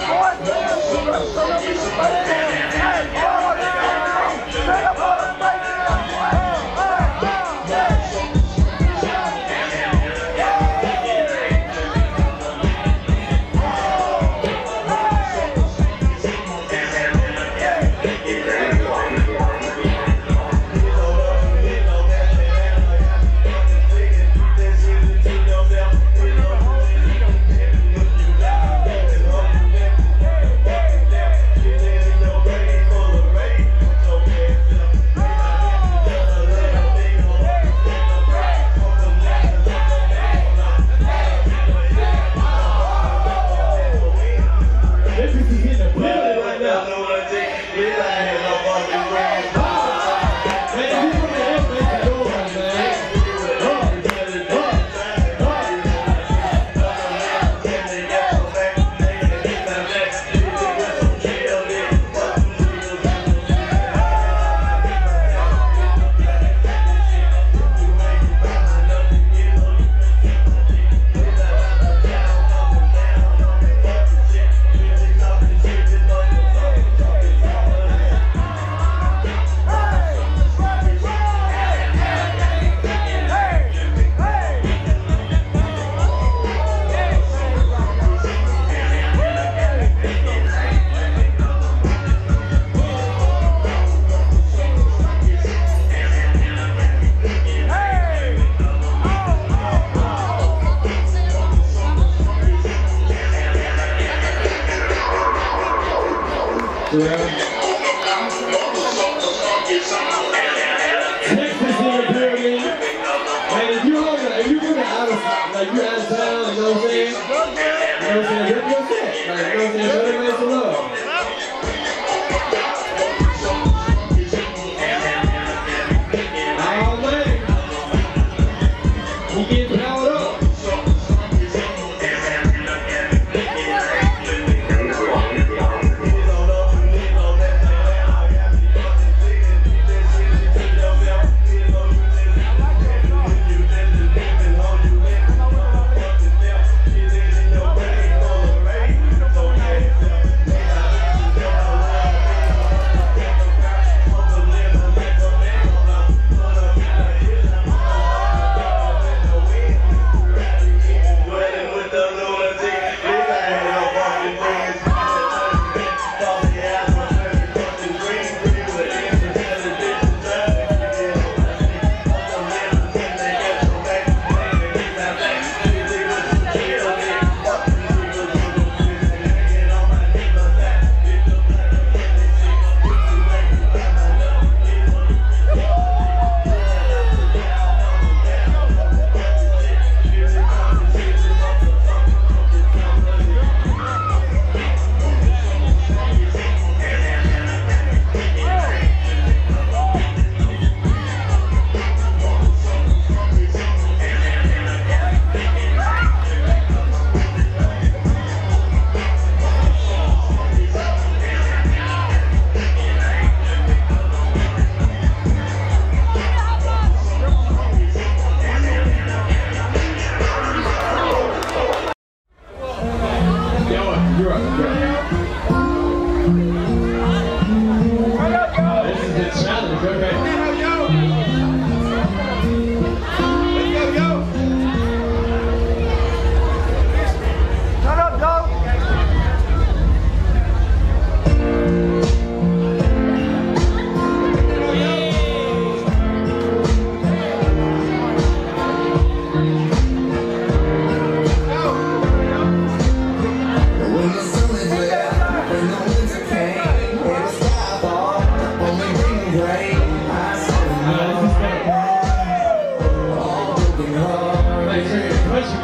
すご。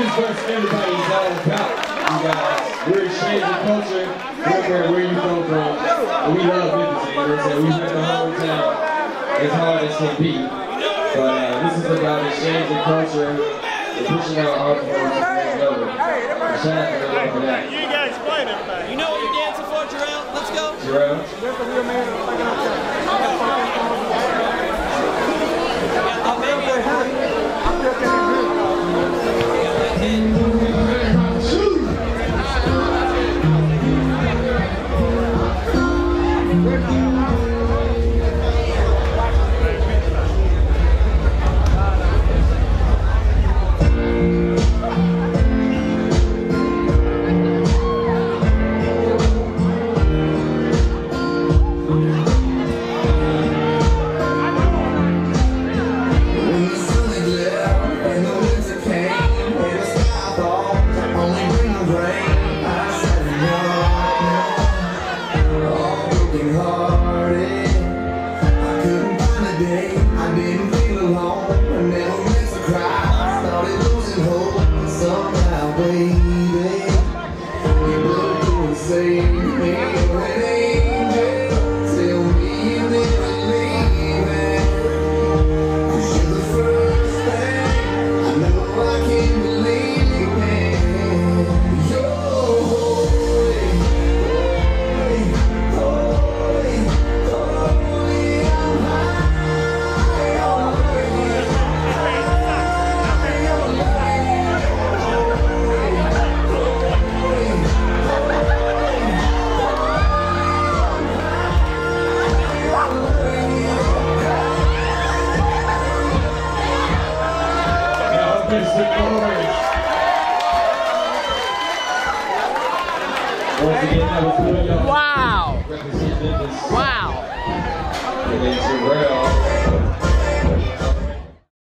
about you guys. We're exchanging culture. We're where, you come from. And we love Memphis, you know what I'm saying? We met the hometown as hard as can be. But uh, this is about exchanging culture and pushing out our to the next level. Shout out to for that. You gotta everybody. You know what you're dancing for, Jarell? Let's go. Jarell? You're the real man. Best. Once again, that was. Wow. Wow. And then Jarell.